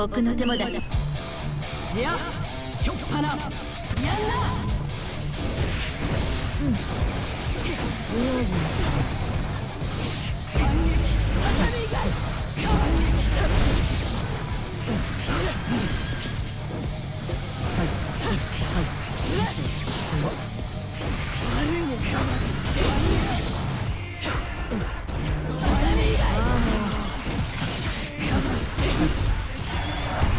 奥の手もだしいやしょっぱな。やんな。うんうん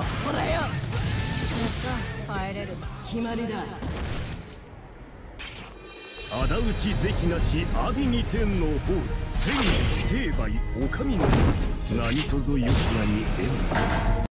飲んだらよ。帰れる。決まりだ。仇討ち是非なし阿炎に天のホース。千成敗お上の何とぞよしなに縁。